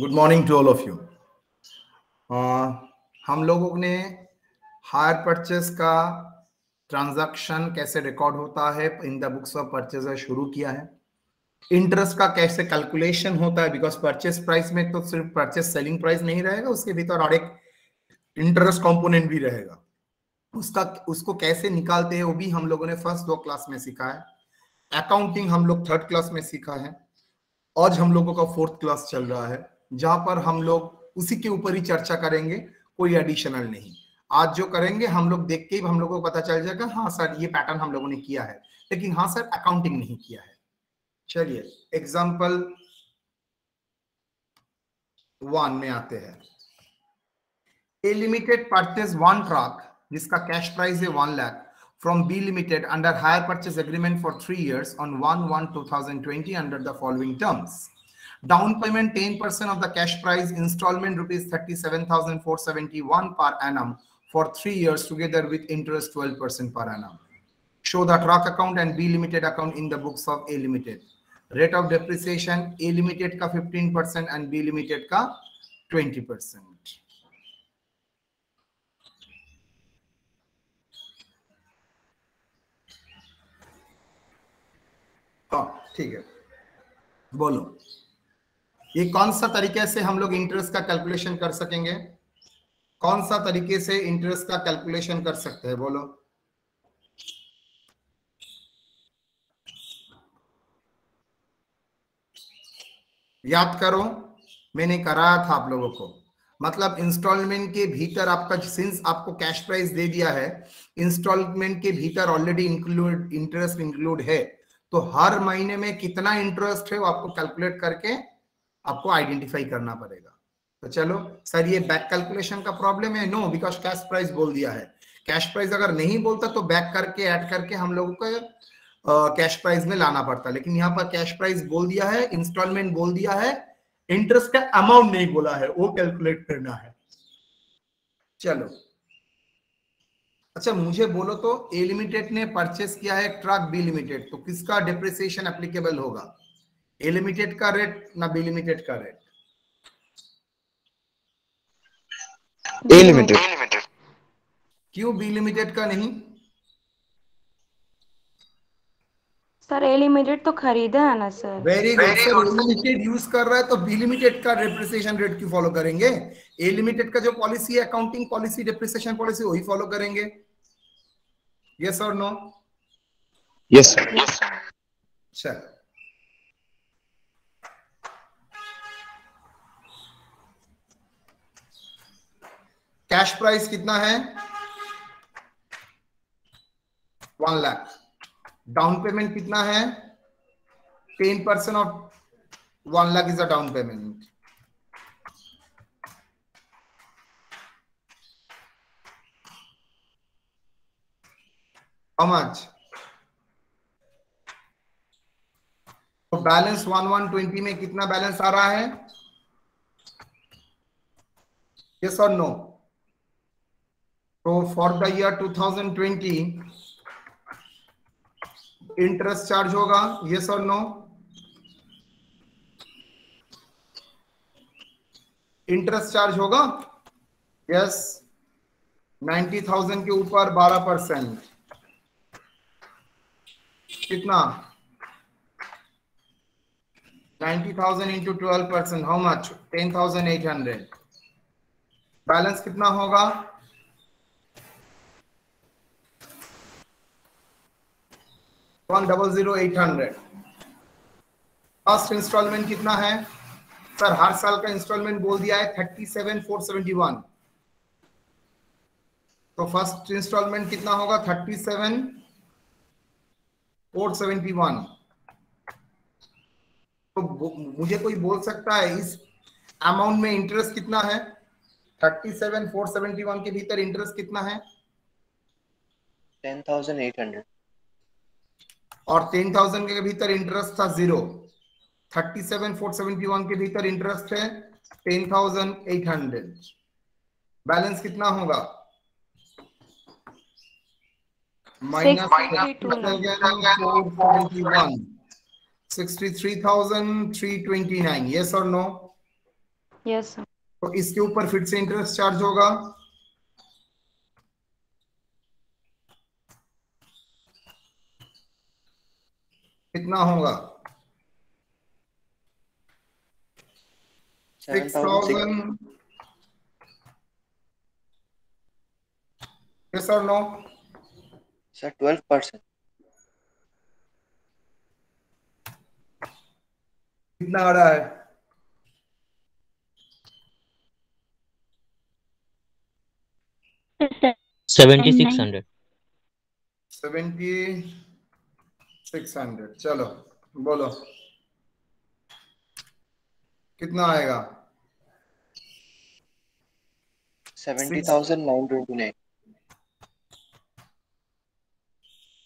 Good morning to all of you हम लोगों ने हायर परचेस का ट्रांजैक्शन कैसे रिकॉर्ड होता है in the books of purchase शुरू किया है। इंटरेस्ट का कैसे कैलकुलेशन होता है बिकॉज़ परचेस प्राइस में तो सिर्फ़ परचेस सेलिंग प्राइस नहीं रहेगा, उसके भीतर और एक इंटरेस्ट कंपोनेंट भी रहेगा। उसका, उसको कैसे निकालते हैं, वो भी हम लोगों ने फ़र्स्ट दो क्लास में सीखा है। अकाउंटिंग हम लोग थर्ड क्लास में सीखा है। आज हम लोगों का फोर्थ क्लास चल रहा है। जहाँ पर हम लोग उसी के ऊपर ही चर्चा करेंगे, कोई एडिशनल नहीं। आज जो करेंगे, हम लोग देख के ही हम लोगों को पता चल जाएगा हाँ सर, ये पैटर्न हम लोगों ने किया है। लेकिन हाँ सर अकाउंटिंग नहीं किया है। चलिए एग्ज़ाम्पल वन में आते हैं। A limited purchase one truck जिसका कैश प्राइस है one lakh from B Limited under hire purchase agreement for three years on 1-1-2020 under the following terms. Down payment 10% of the cash price installment rupees 37,471 per annum for three years together with interest 12% per annum. Show the truck account and B Limited account in the books of A Limited. Rate of depreciation A Limited ka 15% and B Limited ka 20%. हाँ ठीक है बोलो ये कौन सा तरीके से हम लोग इंटरेस्ट का कैलकुलेशन कर सकेंगे? कौन सा तरीके से इंटरेस्ट का कैलकुलेशन कर सकते हैं? बोलो। याद करो, मैंने कराया था आप लोगों को। मतलब इंस्टॉलमेंट के भीतर आपका सिंस आपको कैश प्राइस दे दिया है इंस्टॉलमेंट के भीतर ऑलरेडी इंक्लूड इंटरेस्ट इंक्लूड है तो हर महीने में कितना इंटरेस्ट है वो आपको कैलकुलेट करके आपको आइडेंटिफाई करना पड़ेगा। तो चलो, सर, ये बैक कैलकुलेशन का प्रॉब्लम है? नो बिकॉज़ कैश प्राइस बोल दिया है। कैश प्राइस अगर नहीं बोलता तो बैक करके ऐड करके हम लोगों को कैश प्राइस में लाना पड़ता लेकिन यहाँ पर कैश प्राइस बोल दिया है इंस्टॉलमेंट बोल दिया है इंटरेस्ट का अमाउंट नहीं बोला है, वो कैलकुलेट करना है। चलो। अच्छा मुझे बोलो तो ए लिमिटेड ने परचेस किया है ट्रक बी लिमिटेड तो किसका डिप्रिसिएशन एप्लीकेबल होगा? ए लिमिटेड का रेट ना बी लिमिटेड का रेट ए लिमिटेड क्यों बी लिमिटेड का नहीं? सर ए लिमिटेड तो खरीदा है ना sir. Very good sir limited use कर रहा है तो बी लिमिटेड का डिप्रिसिएशन रेट क्यों फॉलो करेंगे? ए लिमिटेड का जो पॉलिसी है अकाउंटिंग पॉलिसी डिप्रिसिएशन पॉलिसी वही फॉलो करेंगे? यस और नो यस सर चल कैश प्राइस कितना है? वन लाख डाउन पेमेंट कितना है? Ten percent of one lakh is a down payment how much? तो बैलेंस वन वन ट्वेंटी में कितना बैलेंस आ रहा है? यस और नो तो for the year 2020 interest charge होगा यस और नो इंटरेस्ट चार्ज होगा? यस नाइन्टी थाउज़ेंड के ऊपर बारह परसेंट। कितना? Ninety thousand into twelve percent. How much ten thousand eight hundred. Balance कितना होगा? One double zero eight hundred first instalment कितना है? सर, हर साल का इंस्टॉलमेंट बोल दिया है thirty seven four seventy one तो फ़र्स्ट इंस्टॉलमेंट कितना होगा? Thirty seven four seventy one तो मुझे कोई बोल सकता है इस अमाउंट में इंटरेस्ट कितना है? Thirty seven four seventy one के भीतर इंटरेस्ट कितना है? टेन थाउज़ेंड एट हंड्रेड और टेन थाउज़ेंड के भीतर इंटरेस्ट था zero thirty seven four seventy one के भीतर इंटरेस्ट है ten thousand eight hundred balance कितना होगा? Minus sixty three thousand three twenty nine yes और नो यस तो इसके ऊपर फिर से इंटरेस्ट चार्ज होगा। कितना होगा? सिक्स थाउज़ेंड यस और नो Sir, twelve percent. कितना आ रहा है? Seventy six hundred seventy six hundred चलो बोलो। कितना आएगा? Seventy thousand nine twenty nine.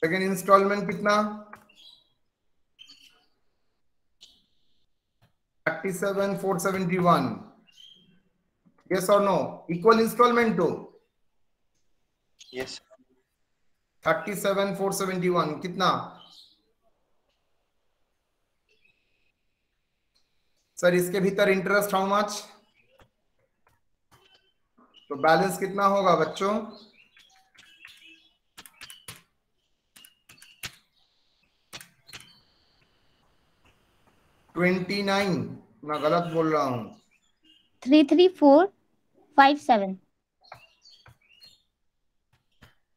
Second installment कितना? Thirty seven four seventy one yes और no equal installment two Yes. Thirty seven four seventy one कितना? सर इसके भीतर इंटरेस्ट हाउ मच तो बैलेंस कितना होगा बच्चों? ट्वेंटी नाइन मैं गलत बोल रहा हूँ। Three three four five seven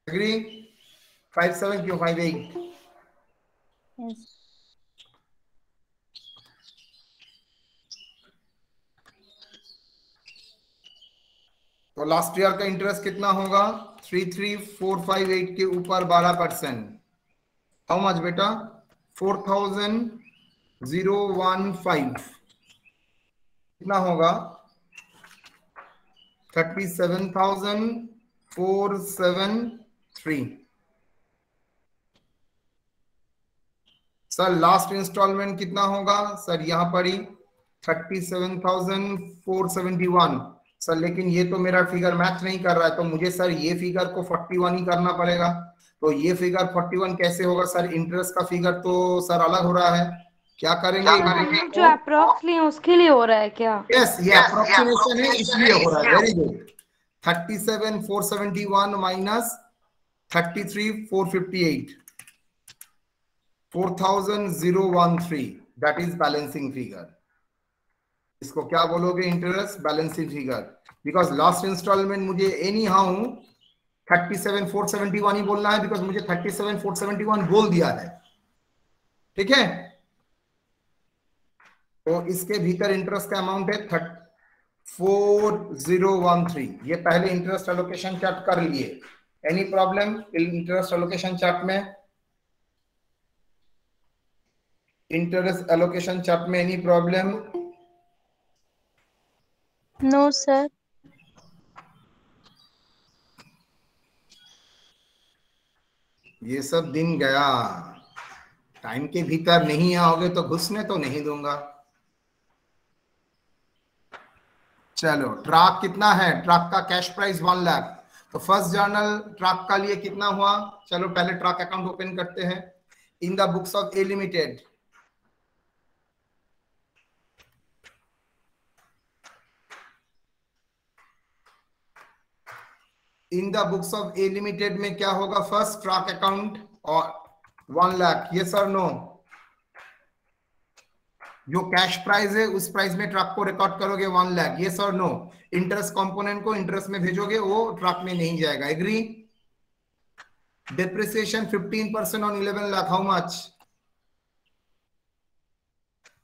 agree five seven क्यों फाइव एट तो लास्ट ईयर का इंटरेस्ट कितना होगा? Three three four five eight के ऊपर बारह परसेंट हाउ मच बेटा? Four thousand zero one five कितना होगा? Thirty seven thousand four seven three sir last installment कितना होगा? सर यहाँ पर ही thirty seven thousand four seventy one sir लेकिन ये तो मेरा फिगर मैच नहीं कर रहा है तो मुझे सर ये फिगर को 41 ही करना पड़ेगा। तो ये फिगर 41 कैसे होगा सर? इंटरेस्ट का फिगर तो सर अलग हो रहा है। क्या करेंगे? जो अप्रोक्स लिए उसके लिए हो रहा है क्या? यस ये अप्रोक्सीमेशन है इसलिए हो रहा है। Very good thirty seven four seventy one minus thirty three four fifty eight four thousand zero one three that is balancing figure इसको क्या बोलोगे? Interest balancing figure because last installment मुझे anyhow thirty seven four seventy one ही बोलना है because मुझे thirty seven four seventy one बोल दिया है। ठीक है? तो इसके भीतर इंटरेस्ट का अमाउंट है thirty four zero one three ये पहले इंटरेस्ट एलोकेशन चार्ट कर लिए। Any problem interest allocation chart में? इंटरेस्ट एलोकेशन चार्ट में एनी प्रॉब्लम नो सर ये सब दिन गया। टाइम के भीतर नहीं आओगे तो घुसने तो नहीं दूँगा। चलो, ट्रक कितना है? ट्रक का कैश प्राइस वन लाख। तो फ़र्स्ट जर्नल ट्रक का लिए कितना हुआ? चलो, पहले ट्रक अकाउंट ओपन करते हैं। In the books of A limited. In the books of A limited में क्या होगा? फ़र्स्ट ट्रक अकाउंट और वन लाख ये सर नो जो कैश प्राइस है उस प्राइस में ट्रक को रिकॉर्ड करोगे वन लाख ये सर नो इंटरेस्ट कंपोनेंट को इंटरेस्ट में भेजोगे वो ट्रक में नहीं जाएगा. Agree depreciation 15 percent on 11 lakh how much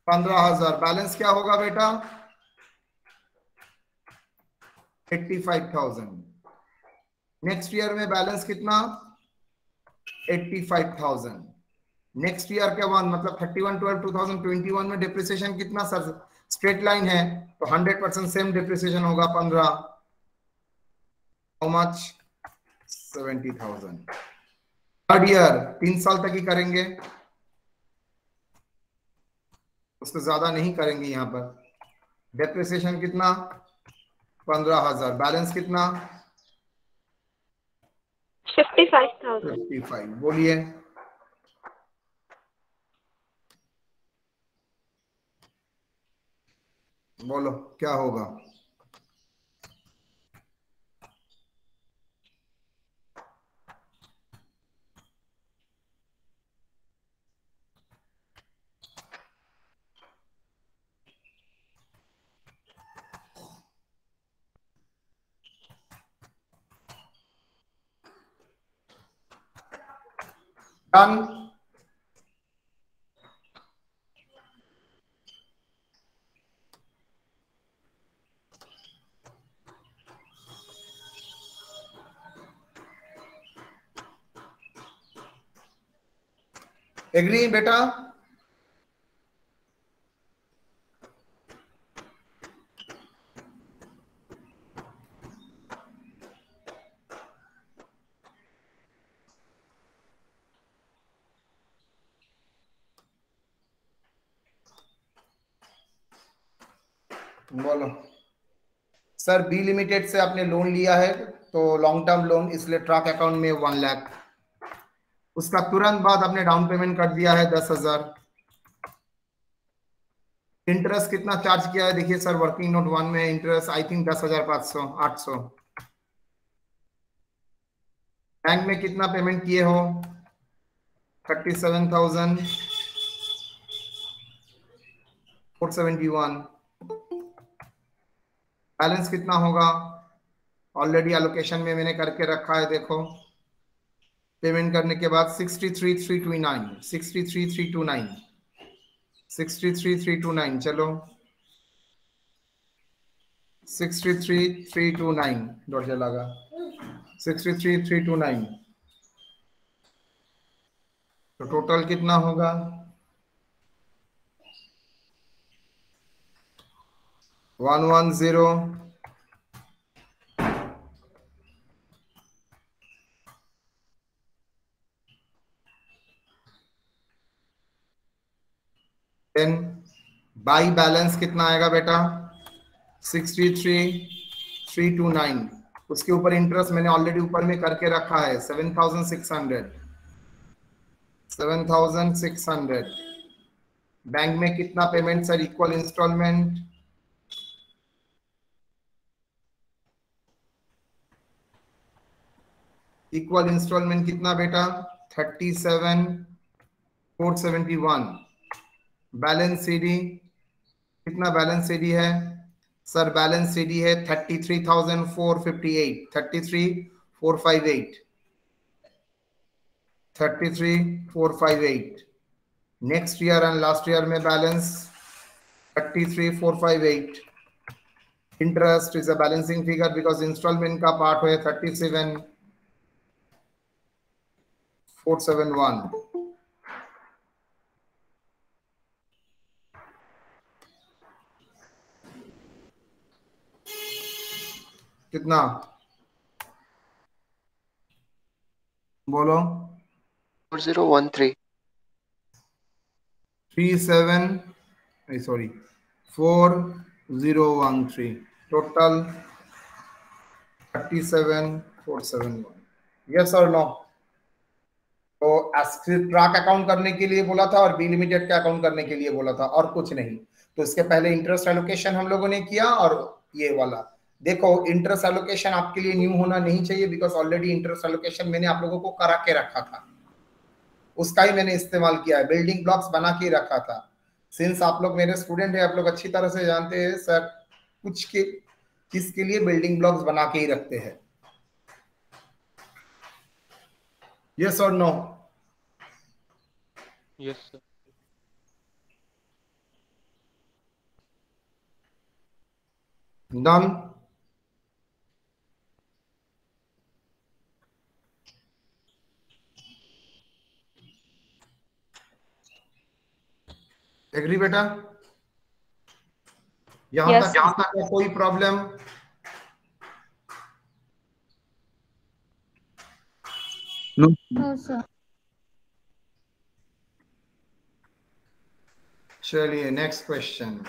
पंद्रह हज़ार. बैलेंस क्या होगा बेटा? 85,000 नेक्स्ट ईयर में बैलेंस कितना? 85,000 नेक्स्ट ईयर के वन मतलब 31 12 2021 में डिप्रिसिएशन कितना सर? स्ट्रेट लाइन है तो 100 परसेंट सेम डिप्रिसिएशन होगा 15 हाउ मच 70,000 थर्ड ईयर तीन साल तक ही करेंगे। उससे ज़्यादा नहीं करेंगे यहाँ पर। डेप्रिसिएशन कितना? पंद्रह हज़ार। बैलेंस कितना? Fifty five thousand fifty five बोलिए। बोलो क्या होगा? Done. एग्री बेटा बोलो सर बी लिमिटेड से आपने लोन लिया है तो लॉन्ग टर्म लोन इसलिए ट्रक अकाउंट में वन लाख उसका तुरंत बाद आपने डाउन पेमेंट कर दिया है दस हज़ार। इंटरेस्ट कितना चार्ज किया है? देखिए सर वर्किंग नोट वन में इंटरेस्ट आई थिंक दस हज़ार पाँच सौ, आठ सौ। बैंक में कितना पेमेंट किए हो? Thirty seven thousand four seventy one balance कितना होगा ऑलरेडी एलोकेशन में मैंने करके रखा है देखो पेमेंट करने के बाद sixty three three two nine sixty three three two nine sixty three three two nine चलो sixty three three two nine dot लगा sixty three three two nine तो टोटल कितना होगा one one zero then by balance कितना आएगा बेटा? Sixty three three two nine उसके ऊपर इंटरेस्ट मैंने ऑलरेडी ऊपर में करके रखा है seven thousand six hundred seven thousand six hundred bank में कितना payment sir equal installment equal installment कितना बेटा? Thirty seven four seventy one balance CD कितना बैलेंस सीडी है सर बैलेंस सीडी है? Thirty three thousand four fifty eight thirty three four five eight thirty three four five eight next year and last year में balance thirty three four five eight interest is a balancing figure because installment का part है thirty seven four seven one कितना? बोलो। Four zero one three three seven sorry four zero one three total thirty seven four seven one yes और no तो track account करने के लिए बोला था और बी लिमिटेड का अकाउंट करने के लिए बोला था और कुछ नहीं। तो इसके पहले इंटरेस्ट एलोकेशन हम लोगों ने किया और ये वाला। देखो इंटरेस्ट एलोकेशन आपके लिए न्यू होना नहीं चाहिए बिकॉज़ ऑलरेडी इंटरेस्ट एलोकेशन मैंने आप लोगों को करा के रखा था। उसका ही मैंने इस्तेमाल किया है बिल्डिंग ब्लॉक्स बना के रखा था। सिंस आप लोग मेरे स्टूडेंट है, आप लोग अच्छी तरह से जानते हैं सर कुछ के चीज़ के लिए बिल्डिंग ब्लॉक्स बना के ही रखते हैं। यस और no yes sir done agree बेटा यहाँ Yes. तक यहाँ तक है कोई problem No, sir. Shirley, next question.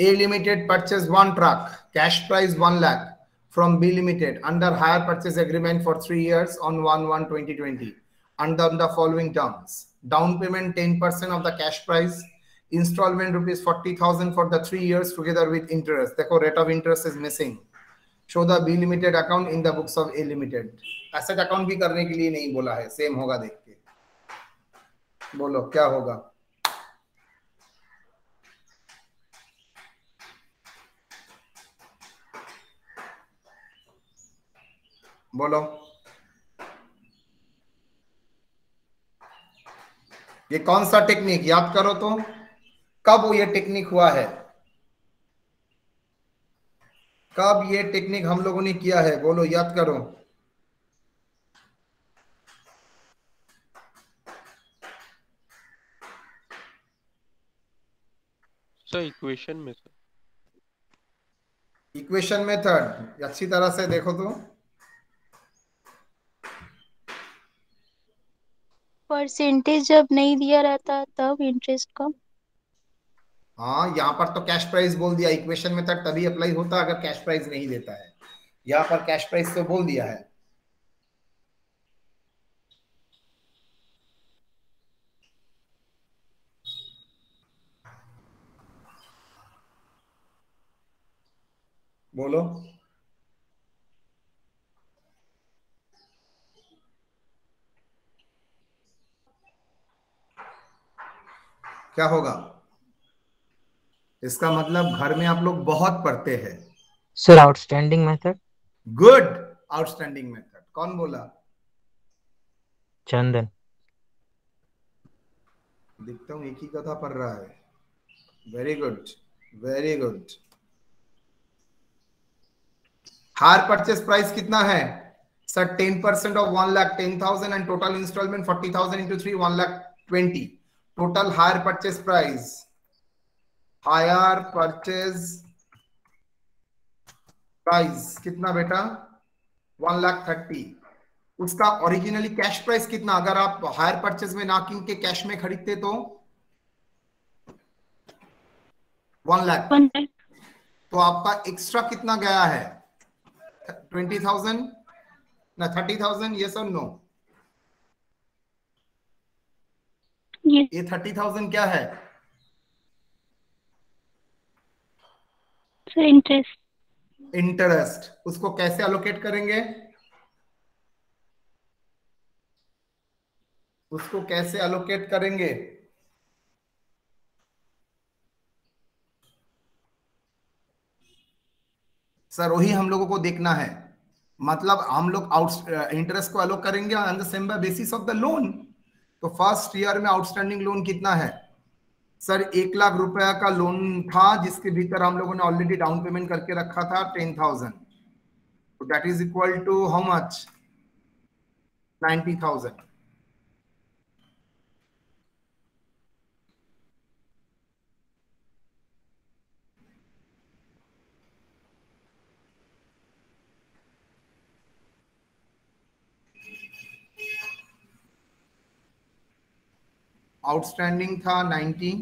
A Limited purchased one truck, cash price 1 lakh from B Limited under hire purchase agreement for 3 years on 1-1-2020 under the following terms. Down payment 10% of the cash price, installment rupees 40,000 for the 3 years together with interest. The rate of interest is missing. Show the B limited account in the books of A limited. Asset account भी करने के लिए नहीं बोला है same होगा देख के। बोलो, क्या होगा? बोलो। ये कौन सा टेक्निक याद करो तो? कब ये टेक्निक हुआ है? कब ये टेक्निक हम लोगों ने किया है? बोलो याद करो। सर इक्वेशन में सर। इक्वेशन मेथड अच्छी तरह से देखो तो। परसेंटेज जब नहीं दिया रहता तब इंटरेस्ट का हाँ यहाँ पर तो कैश प्राइस बोल दिया। इक्वेशन मेथड तभी अप्लाई होता अगर कैश प्राइस नहीं देता है। यहाँ पर कैश प्राइस तो बोल दिया है। बोलो। क्या होगा? इसका मतलब घर में आप लोग बहुत पढ़ते हैं। Sir outstanding method good outstanding method कौन बोला? चंदन। दिखता हूँ एक ही कथा पढ़ रहा है। Very good very good hire purchase price कितना है? Sir ten percent of one lakh ten thousand and total installment forty thousand into three one lakh twenty total hire purchase price hire purchase price कितना बेटा? One lakh thirty. उसका originally cash price कितना? अगर आप hire purchase में ना क्योंकि cash में खरीदते तो? वन लाख। तो आपका एक्स्ट्रा कितना गया है? Twenty thousand? ना थर्टी थाउज़ेंड? ये सब नो ये थर्टी थाउज़ेंड क्या है? इंटरेस्ट इंटरेस्ट उसको कैसे अलोकेट करेंगे? उसको कैसे अलोकेट करेंगे? सर, वही हम लोगों को देखना है। मतलब हम लोग आउट इंटरेस्ट को अलोक करेंगे on the same basis of the loan तो फ़र्स्ट ईयर में आउटस्टैंडिंग लोन कितना है? सर, एक लाख रुपया का लोन था, जिसके भीतर हम लोगों ने ऑलरेडी डाउन पेमेंट करके रखा था टेन थाउज़ेंड तो that is equal to how much ninety thousand outstanding था 90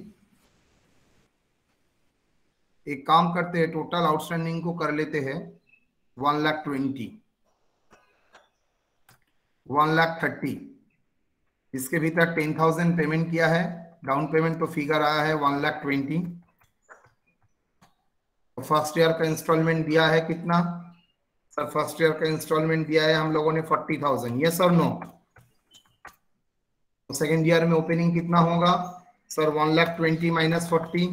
एक काम करते हैं टोटल आउटस्टैंडिंग को कर लेते हैं, one lakh twenty. One lakh thirty. इसके भीतर टेन थाउज़ेंड पेमेंट किया है, डाउन पेमेंट तो फिगर आया है, one lakh twenty. First year का इंस्टॉलमेंट दिया है कितना? सर फ़र्स्ट ईयर का इंस्टॉलमेंट दिया है हम लोगों ने फोर्टी थाउज़ेंड ये सर नो सेकेंड ईयर में ओपनिंग कितना होगा? Sir, one lakh twenty minus forty.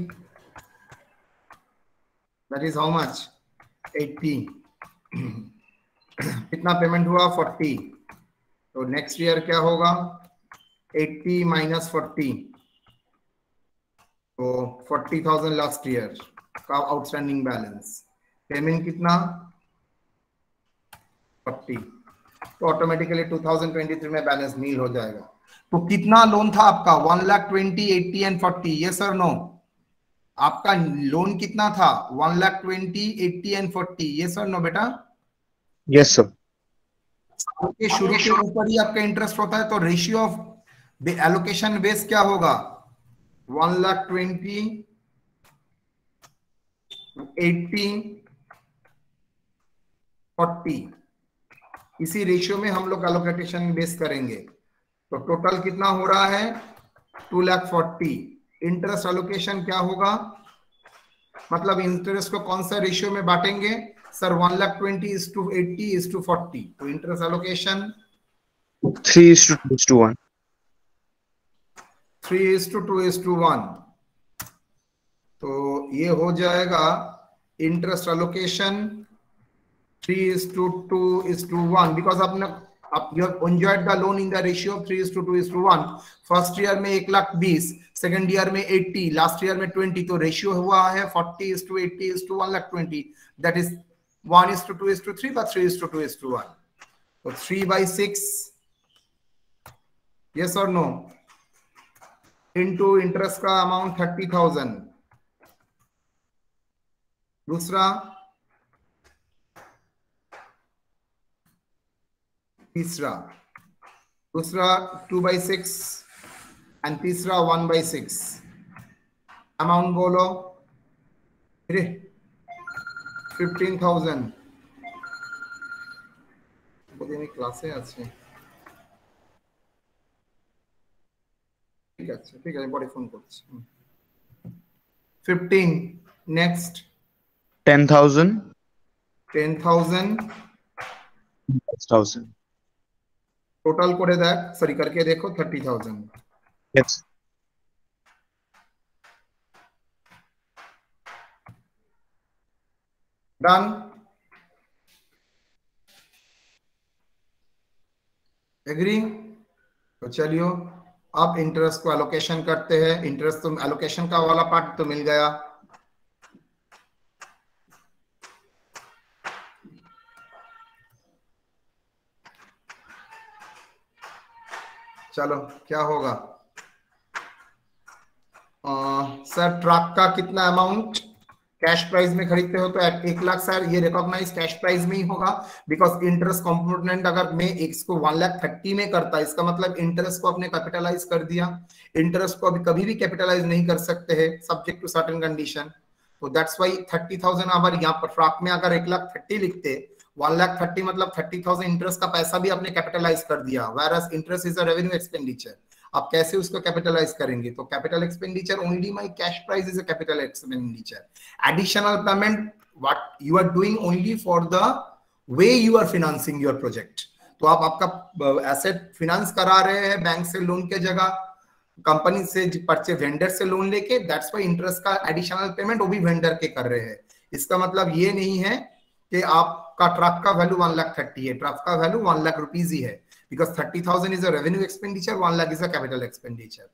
That is how much eighty. कितना पेमेंट हुआ? फोर्टी। तो नेक्स्ट ईयर क्या होगा? Eighty minus forty. तो फोर्टी थाउज़ेंड लास्ट ईयर का आउटस्टैंडिंग बैलेंस। पेमेंट कितना? फोर्टी। तो ऑटोमेटिकली 2023 में बैलेंस नील हो जाएगा। तो कितना लोन था आपका? One lakh twenty eighty and forty ये सर नो आपका लोन कितना था? One lakh twenty eighty and forty ये सर नो बेटा? यस सर के शुरू के ऊपर ही आपका इंटरेस्ट होता है तो रेशियो ऑफ़ एलोकेशन बेस क्या होगा? One lakh twenty eighty forty इसी रेशियो में हम लोग एलोकेशन बेस करेंगे। तो टोटल कितना हो रहा है? Two lakh forty interest allocation क्या होगा? मतलब इंटरेस्ट को कौन सा रेशियो में बांटेंगे? Sir one lakh twenty is to eighty is to forty तो interest allocation Three is to two is to one. Three is to two is to one तो ये हो जाएगा interest allocation three is to two is to one because आपने आप you have enjoyed the loan in the ratio two is to one first year में एक lakh year में eighty last year में ट्वेंटी तो रेशियो हुआ है forty is to eighty is to one lakh twenty that is one is to two is to three but is to is to तो by six yes or no? Into interest का amount thirty thousand दूसरा তিসরা দুসরা two by six and তিসরা one by six amount বলো। রে fifteen thousand আমি ক্লাসে আছে। ঠিক আছে ঠিক আছে পরে ফোন করছি। Fifteen next ten thousand ten thousand thousand total করে দেখ সরি करके देखो thirty thousand Yes. Done agree तो चलियो अब इंटरेस्ट को एलोकेशन करते हैं इंटरेस्ट तो एलोकेशन का वाला पार्ट तो मिल गया चलो, क्या होगा? सर, ट्रक का कितना अमाउंट कैश प्राइस में खरीदते हो तो एक लाख, सर, ये रिकॉग्नाइज कैश प्राइस में ही होगा बिकॉज़ इंटरेस्ट कंपोनेंट अगर मैं इसको वन लाख थर्टी में करता, इसका मतलब इंटरेस्ट को आपने कैपिटलाइज कर दिया इंटरेस्ट को अभी कभी भी कैपिटलाइज नहीं कर सकते हैं सब्जेक्ट टू सर्टेन कंडीशन तो दैट्स वाई थर्टी थाउज़ेंड अगर यहाँ पर फ्रॉक में अगर एक लाख थर्टी लिखते वन लाख थर्टी मतलब थर्टी थाउज़ेंड इंटरेस्ट का पैसा भी आपने कैपिटलाइज कर दिया where interest is a revenue expenditure आप कैसे उसको कैपिटलाइज करेंगे? तो capital expenditure only my cash price is a capital expenditure additional payment, what you are doing only for the way you are financing your project. तो आप आपका asset finance करा रहे हैं बैंक से लोन के जगह कंपनी से परचे वेंडर से लोन लेके दैट्स वाई इंटरेस्ट का एडिशनल पेमेंट वो भी वेंडर के कर रहे हैं। इसका मतलब ये नहीं है कि आपका ट्रक का वैल्यू वन लाख थर्टी है। ट्रक का वैल्यू वन लाख रुपीज़ ही है। Because thirty thousand is a revenue expenditure one lakh is a capital expenditure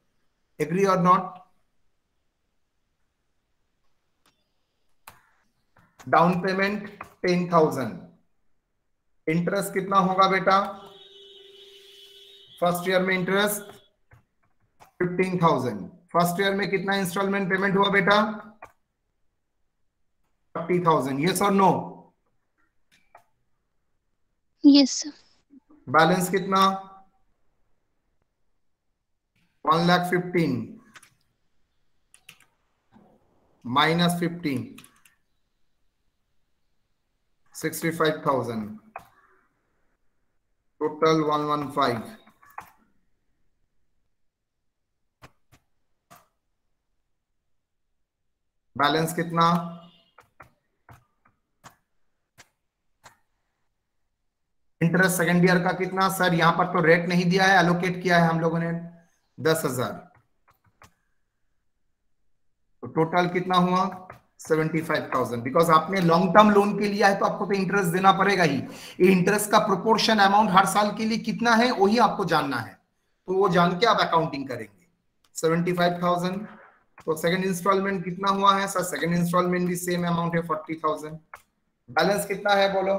agree और not down payment ten thousand interest कितना होगा बेटा? फ़र्स्ट ईयर में interest fifteen thousand first year में कितना इंस्टॉलमेंट पेमेंट हुआ बेटा? थर्टी थाउज़ेंड यस और नो यस बैलेंस कितना? One lakh fifteen minus fifteen sixty five thousand total one one five balance कितना? इंटरेस्ट सेकेंड ईयर का कितना? सर, यहाँ पर तो रेट नहीं दिया है एलोकेट किया है हम लोगों ने दस हज़ार। तो टोटल कितना हुआ? सेवेंटी फाइव थाउज़ेंड बिकॉज़ आपने लॉन्ग टर्म लोन के लिया है तो आपको तो इंटरेस्ट देना पड़ेगा ही। इंटरेस्ट का प्रोपोर्शन अमाउंट हर साल के लिए कितना है, वही आपको जानना है। तो वो जान के आप अकाउंटिंग करेंगे। सेवेंटी फाइव थाउज़ेंड तो सेकेंड इंस्टॉलमेंट कितना हुआ है? सर सेकेंड इंस्टॉलमेंट भी सेम अमाउंट है फोर्टी थाउज़ेंड बैलेंस कितना है, बोलो?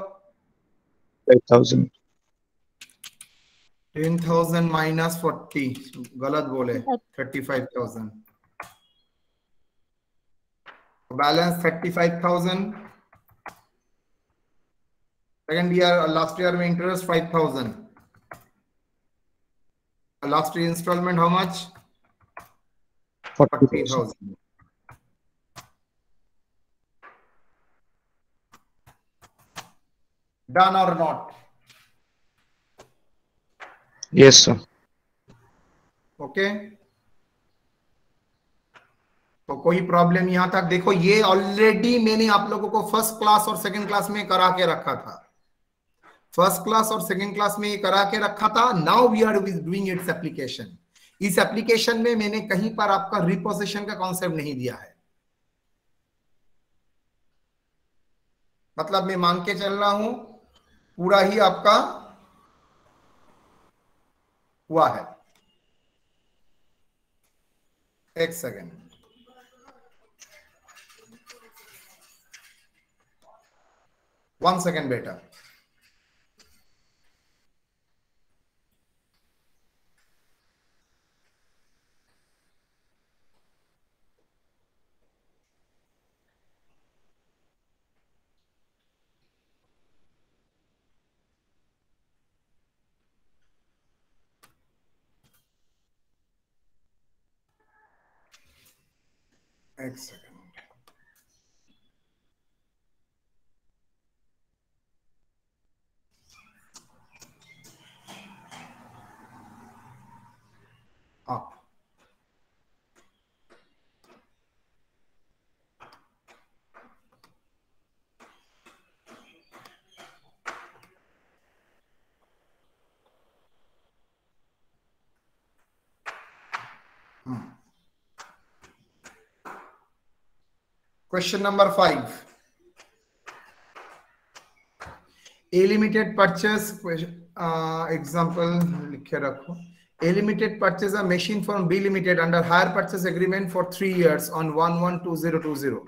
Thousand second year last year में interest five thousand last instalment how much forty thousand done or not? Yes, sir. Okay. तो कोई प्रॉब्लम यहाँ तक देखो ये ऑलरेडी मैंने आप लोगों को फ़र्स्ट क्लास और सेकंड क्लास में करा के रखा था फ़र्स्ट क्लास और सेकंड क्लास में ये करा के रखा था now we are doing its application इस एप्लीकेशन में मैंने कहीं पर आपका रिपोजिशन का कॉन्सेप्ट नहीं दिया है मतलब मैं मांग के चल रहा हूँ पूरा ही आपका हुआ है। एक सेकेंड। वन सेकेंड बेटा। एक second Question number five. A limited purchase uh, example. A limited purchase a machine from B limited under hire purchase agreement for three years on 112020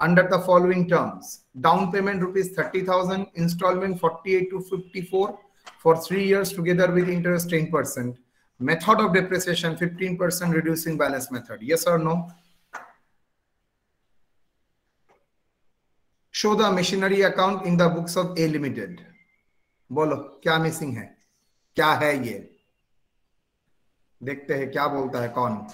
under the following terms. Down payment rupees 30,000, installment 48 to 54 for three years together with interest 10%. Method of depreciation 15% reducing balance method. Yes or no? Show the machinery account in the books of A limited बोलो क्या missing है? क्या है ये? देखते हैं क्या बोलता है कौन?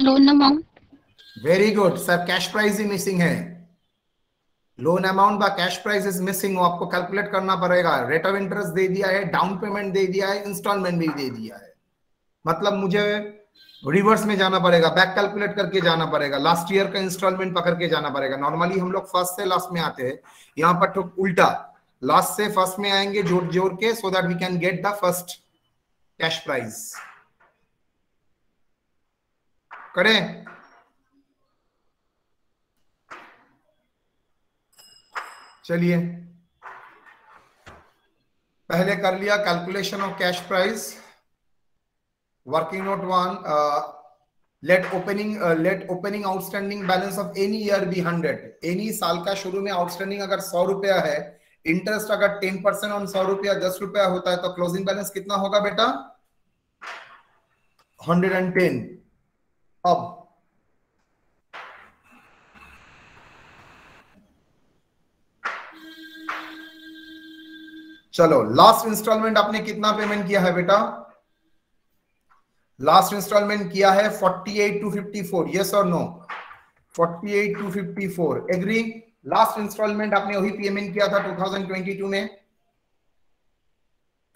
Loan amount very good sir cash price ही मिसिंग है. लोन अमाउंट बा कैश प्राइस इज़ मिसिंग वो आपको कैलकुलेट करना पड़ेगा. रेट ऑफ़ इंटरेस्ट दे दिया है डाउन पेमेंट दे दिया है इंस्टॉलमेंट भी दे दिया है. मतलब मुझे रिवर्स में जाना पड़ेगा बैक कैलकुलेट करके जाना पड़ेगा लास्ट ईयर का इंस्टॉलमेंट पकड़ के जाना पड़ेगा। नॉर्मली हम लोग फ़र्स्ट से लास्ट में आते हैं, यहाँ पर तो उल्टा लास्ट से फ़र्स्ट में आएँगे जोड़ जोड़ के so that we can get the first cash price करें? चलिए। पहले कर लिया calculation of cash price working note one uh, let opening uh, let opening outstanding balance of any year be 100 any साल का शुरू में आउटस्टैंडिंग अगर सौ रुपया है इंटरेस्ट अगर टेन परसेंट ऑन सौ रुपया दस रुपया होता है तो क्लोजिंग बैलेंस कितना होगा बेटा? हंड्रेड एंड टेन अब चलो लास्ट इंस्टॉलमेंट आपने कितना पेमेंट किया है बेटा? लास्ट इंस्टॉलमेंट किया है 48 टू 54 यस और no 48 two 54 agree last instalment आपने वही पेमेंट किया था 2022 में?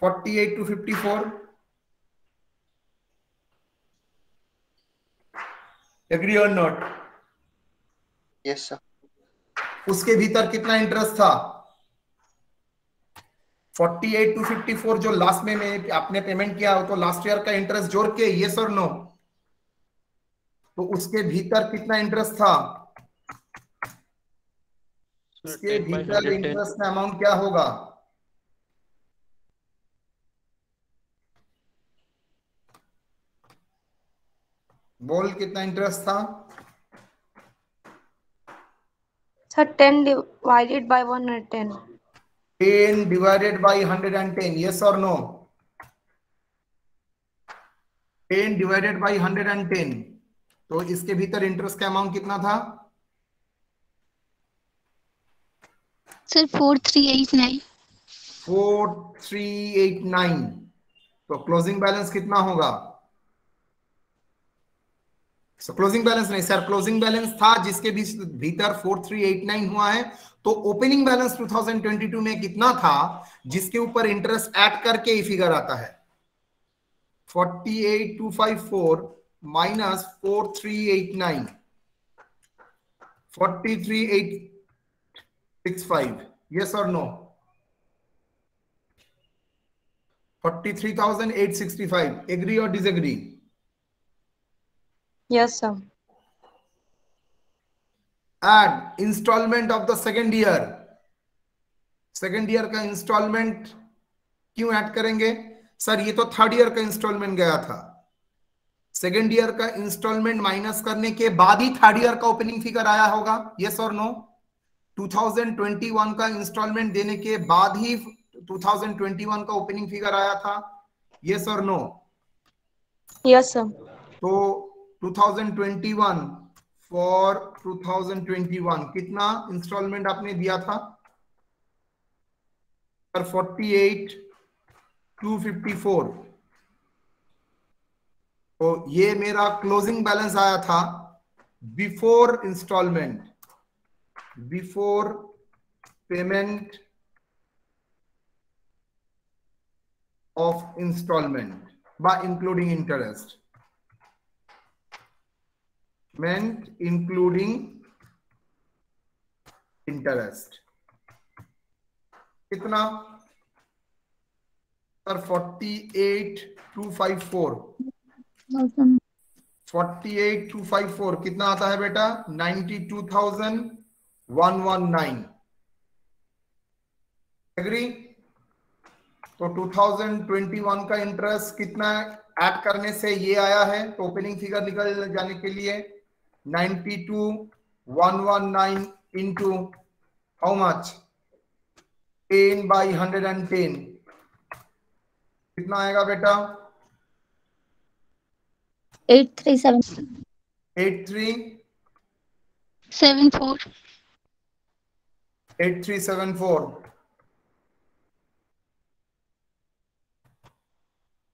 48 टू 54 एग्री और नॉट यस सर उसके भीतर कितना इंटरेस्ट था? 48 टू 54 जो लास्ट में में आपने पेमेंट किया तो लास्ट ईयर का इंटरेस्ट जोड़ के यस और नो तो उसके भीतर कितना इंटरेस्ट था? उसके भीतर इंटरेस्ट का अमाउंट क्या होगा? बोल कितना इंटरेस्ट था? Sir, 10 divided by 110. 10 divided by 110 yes or no? 10 divided by 110 तो इसके भीतर इंटरेस्ट का अमाउंट कितना था? Sir four three eight nine 4389 तो क्लोजिंग बैलेंस कितना होगा? सो क्लोजिंग बैलेंस नहीं सर क्लोजिंग बैलेंस था जिसके बीच भीतर 4389 हुआ है। तो ओपनिंग बैलेंस 2022 में कितना था? जिसके ऊपर इंटरेस्ट ऐड करके ही फिगर आता है। 48254 minus 4389 43865 yes or no? 43865 agree or disagree? Yes, sir. add installment of the second year. Second year का इंस्टॉलमेंट क्यों ऐड करेंगे? सर ये तो थर्ड ईयर का इंस्टॉलमेंट गया था। सेकेंड ईयर का इंस्टॉलमेंट माइनस करने के बाद ही थर्ड ईयर का ओपनिंग फिगर आया होगा। यस और नो 2021 का इंस्टॉलमेंट देने के बाद ही 2021 का ओपनिंग फिगर आया था। यस और नो Yes, sir. तो 2021 फॉर 2021 कितना इंस्टॉलमेंट आपने दिया था? सर 48 254 तो ये मेरा क्लोजिंग बैलेंस आया था before instalment before payment of instalment by including interest. Meant including interest. कितना? Sir forty eight two five four forty eight two five four कितना आता है बेटा? Ninety two thousand one one nine agree तो 2021 का interest कितना add करने से ये आया है? तो ओपनिंग फिगर निकल जाने के लिए 92,119 इंटू हाउ मच 10 बाई 110 कितना आएगा बेटा? eight three seven. 83 seven four 8374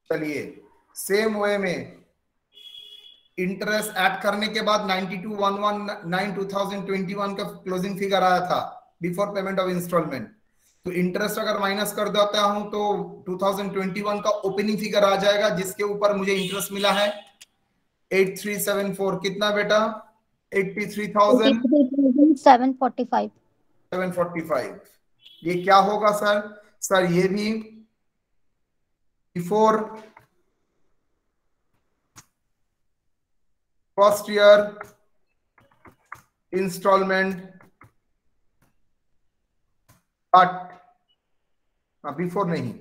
चलिए सेम वे में इंटरेस्ट ऐड करने के बाद 92,119 2021 का क्लोजिंग फिगर आया था बिफोर पेमेंट ऑफ़ इंस्टॉलमेंट तो इंटरेस्ट अगर माइनस कर देता हूँ तो 2021 का ओपनिंग फिगर आ जाएगा जिसके ऊपर मुझे इंटरेस्ट मिला है 8374 कितना बेटा? 83,000 seven forty five. 745 ये क्या होगा सर सर ये भी before first year instalment but before नहीं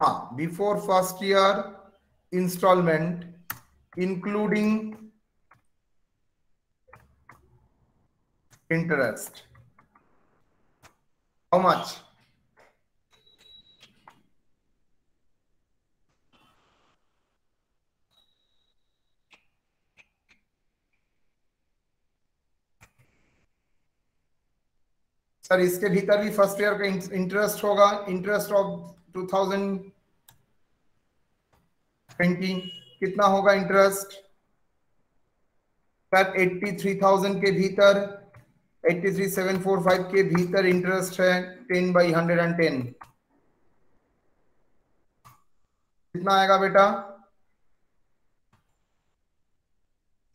हाँ before first year instalment including interest. How much? Sir इसके भीतर भी फ़र्स्ट ईयर का इंटरेस्ट होगा। इंटरेस्ट ऑफ़ 2020 कितना होगा इंटरेस्ट सर 83,000 के भीतर 83745 के भीतर इंटरेस्ट है 10 बाई 110 कितना आएगा बेटा?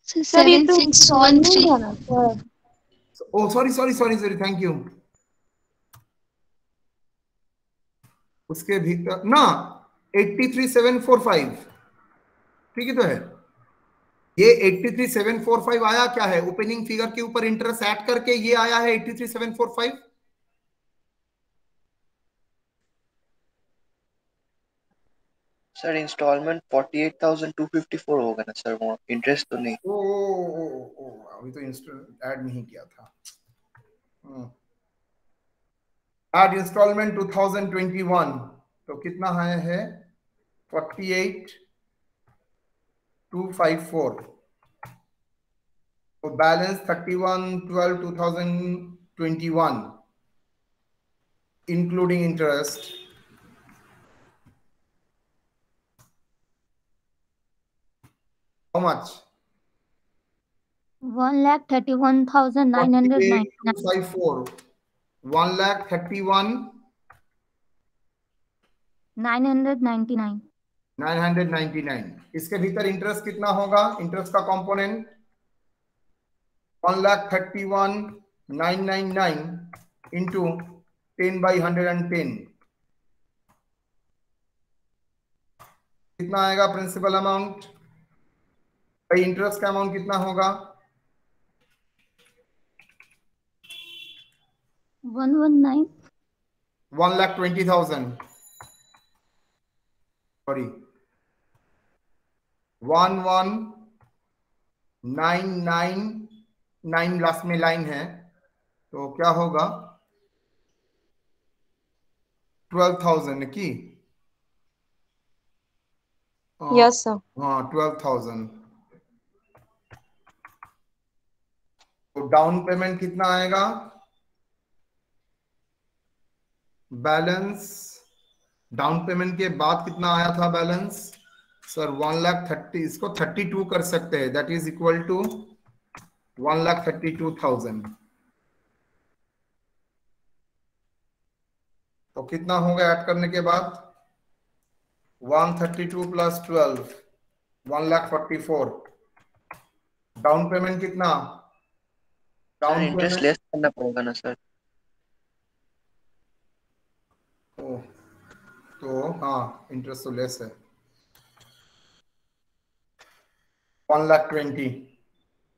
सर ये तो sorry sorry sorry sorry thank you उसके भीतर ना 83745 ठीक है तो है। ये 83745 आया क्या है? ओपनिंग फिगर के ऊपर इंटरेस्ट ऐड करके ये आया है 83745 sir instalment forty eight thousand two fifty four होगा ना सर वो इंटरेस्ट तो नहीं। ओ ओ ओ ओ, ओ अभी तो इंस्टॉल ऐड नहीं किया था। एड इंस्टॉलमेंट 2021 तो कितना है है? 48254 तो balance 3112 including interest how much? One lakh 31999 5 4 one lakh thirty one nine hundred ninety nine nine hundred nine इसके भीतर इंटरेस्ट कितना होगा? इंटरेस्ट का component one lakh thirty one nine nine nine into ten by hundred and ten कितना आएगा? Principal amount interest का amount कितना होगा? One one nine. One lakh twenty thousand sorry one one nine nine nine last में line है तो क्या होगा ट्वेल्व थाउज़ेंड की यस सर हाँ ट्वेल्व थाउज़ेंड तो डाउन पेमेंट कितना आएगा? बैलेंस डाउन पेमेंट के बाद कितना आया था balance? Sir one lakh thirty इसको थर्टी टू कर सकते हैं। That is equal to one lakh thirty two thousand. तो कितना होगा ऐड करने के बाद? One thirty two plus twelve one lakh forty four. Down payment कितना? डाउन इंटरेस्ट लेस करना पड़ेगा ना सर ओ, तो हाँ इंटरेस्ट तो लेस है। One lakh twenty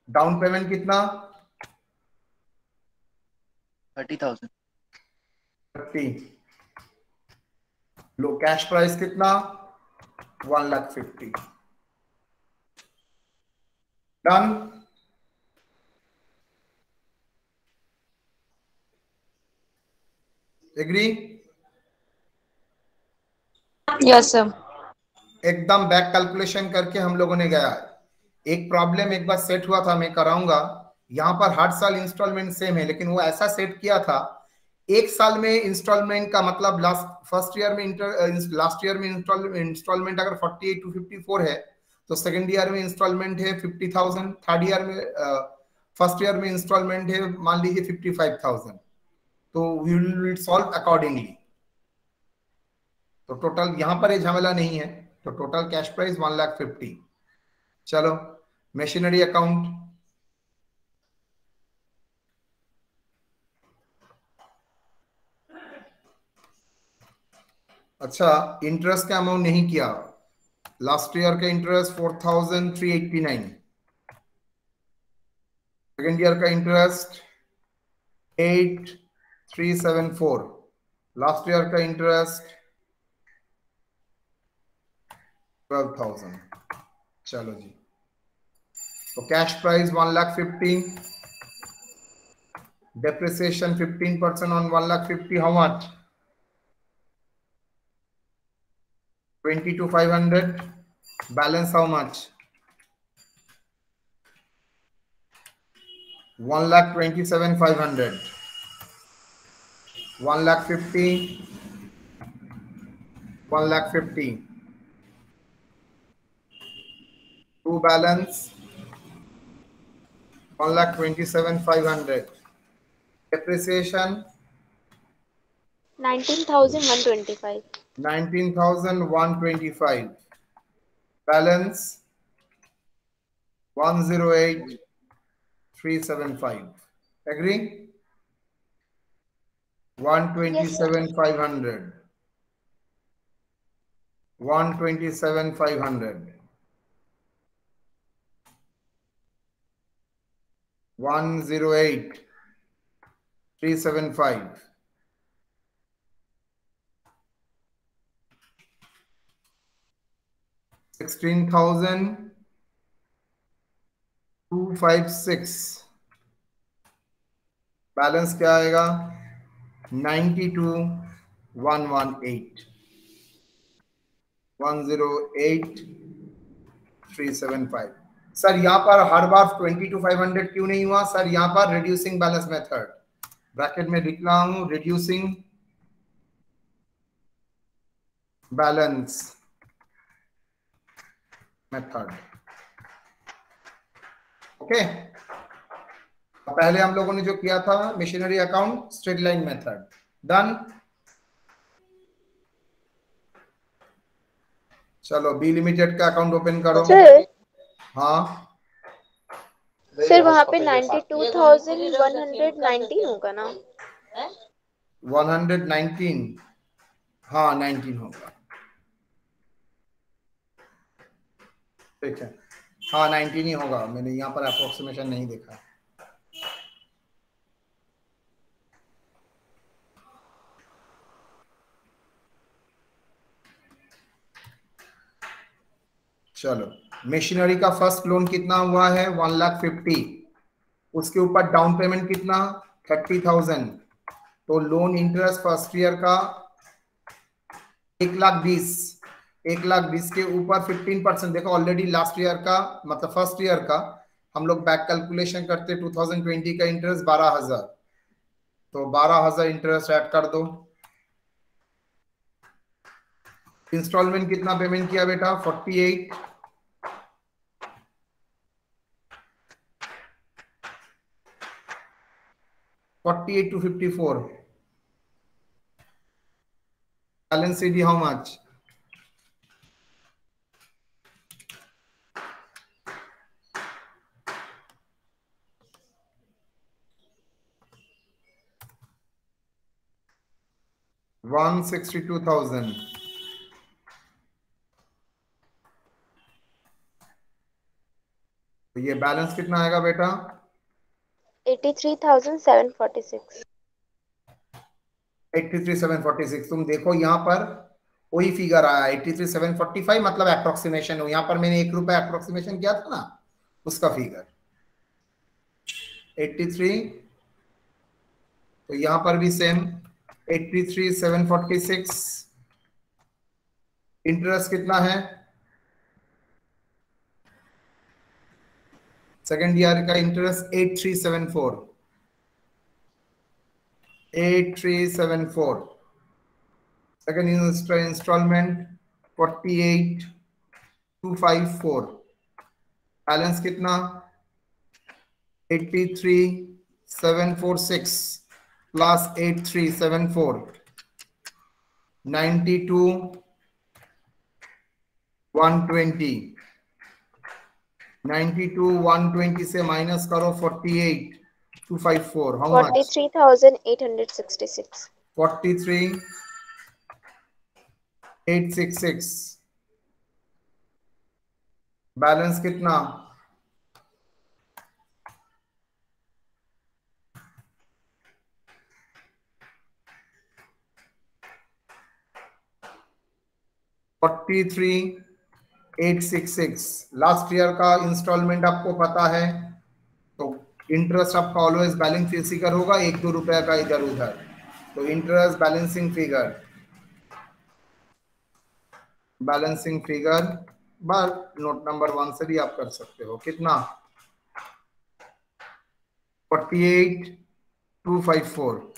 down payment कितना? थर्टी थाउज़ेंड थर्टी लो कैश प्राइस कितना? One lakh fifty done agree sir एकदम बैक कैलकुलेशन करके हम लोगों ने गया। एक प्रॉब्लम एक बार सेट हुआ था मैं कराऊँगा। यहाँ पर हर साल इंस्टॉलमेंट सेम है लेकिन वो ऐसा सेट किया था। एक साल में इंस्टॉलमेंट का मतलब लास्ट फ़र्स्ट ईयर में इंटर लास्ट ईयर में इंस्टॉलमेंट अगर 48 टू 54 है तो सेकंड ईयर में इंस्टॉलमेंट है 50,000 थर्ड ईयर में फ़र्स्ट ईयर में इंस्टॉलमेंट है मान लीजिए 55,000 तो वी विल सॉल्व अकॉर्डिंगली तो टोटल यहाँ पर ये झमेला नहीं है। तो total cash price one lakh fifty चलो मशीनरी अकाउंट अच्छा इंटरेस्ट का अमाउंट नहीं किया। लास्ट ईयर का interest four thousand three eighty nine second year का interest eight three seven four last year का इंटरेस्ट ट्वेल्व थाउज़ेंड चलो जी तो cash price one lakh fifteen depreciation fifteen percent on one lakh fifty how much twenty two five hundred balance how much one lakh twenty seven five hundred one lakh fifty one lakh fifty two balance 1 lakh 27 500 depreciation? 19,125. 19,125 balance? 108,375 agree? 127,500 127,500 108 375 16000 256 balance क्या आएगा? 92 118 108 375 sir यहाँ पर हर बार twenty two five hundred क्यों नहीं हुआ? Sir यहाँ पर रिड्यूसिंग बैलेंस मेथड ब्रैकेट में लिख रहा हूँ रिड्यूसिंग बैलेंस मेथड ओके पहले हम लोगों ने जो किया था machinery account straight line method done चलो बी लिमिटेड का अकाउंट ओपन करो। सर हाँ। सर वहाँ पे 92,119 होगा ना? 119 हाँ 19 होगा। ठीक है। हाँ 19 ही होगा। मैंने यहाँ पर अप्रोक्सीमेशन नहीं देखा। चलो। मशीनरी का फ़र्स्ट लोन कितना हुआ है? वन लाख फिफ्टी उसके ऊपर डाउन पेमेंट कितना? थर्टी थाउज़ेंड तो लोन इंटरेस्ट फ़र्स्ट ईयर का एक लाख बीस. एक लाख बीस के ऊपर फिफ्टीन परसेंट देखो ऑलरेडी लास्ट ईयर का मतलब फ़र्स्ट ईयर का, हम लोग बैक कैलकुलेशन करते 2020 का इंटरेस्ट बारह हज़ार. तो बारह हज़ार इंटरेस्ट ऐड कर दो. इंस्टॉलमेंट कितना पेमेंट किया बेटा? Forty eight forty eight two fifty four balance CD how much? One sixty-two thousand. तो ये बैलेंस कितना आएगा बेटा 83,746 83,746 तुम देखो यहाँ पर वही फिगर आया 83,745 मतलब अप्रोक्सीमेशन हो। यहाँ पर मैंने एक रुपए अप्रोक्सीमेशन किया था ना उसका फिगर 83 तो यहाँ पर भी सेम 83,746 इंटरेस्ट कितना है? सेकेंड ईयर का interest eight three seven four eight three seven four second इंस्ट instalment forty eight two five four balance कितना? Eighty three seven four six plus eight three seven four ninety two one twenty 92 120 से minus करो 48 254 how much? 43,866 43 866 balance कितना? Forty three eight six six. Last year का instalment आपको पता है तो interest आपका ऑलवेज बैलेंस फिगर होगा, एक दो रुपया का इधर उधर। तो interest balancing figure balancing figure बार नोट नंबर वन से भी आप कर सकते हो। कितना? Forty eight two five four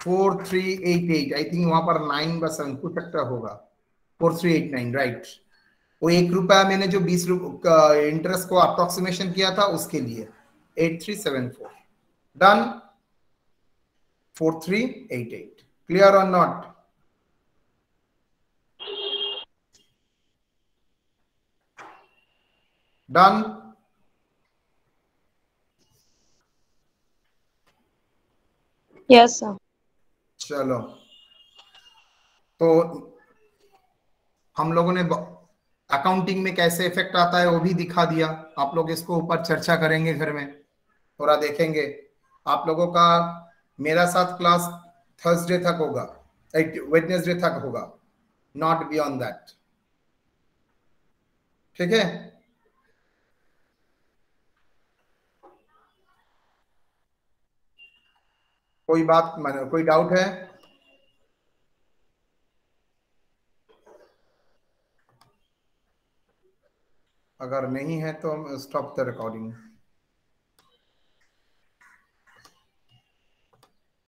four three eight eight I think वहाँ पर नाइन बस होगा। Four three eight nine right वो एक रुपया मैंने जो बीस इंटरेस्ट को अप्रोक्सीमेशन किया था उसके लिए eight three seven four done four three eight eight clear और नॉट डन यस सर चलो। तो हम लोगों ने अकाउंटिंग में कैसे इफ़ेक्ट आता है वो भी दिखा दिया। आप लोग इसको ऊपर चर्चा करेंगे घर में, थोड़ा देखेंगे। आप लोगों का, मेरा साथ क्लास थर्सडे तक होगा वेडनेसडे तक होगा नॉट बियॉन्ड दैट ठीक है? कोई बात कोई डाउट है? अगर नहीं है तो स्टॉप द रिकॉर्डिंग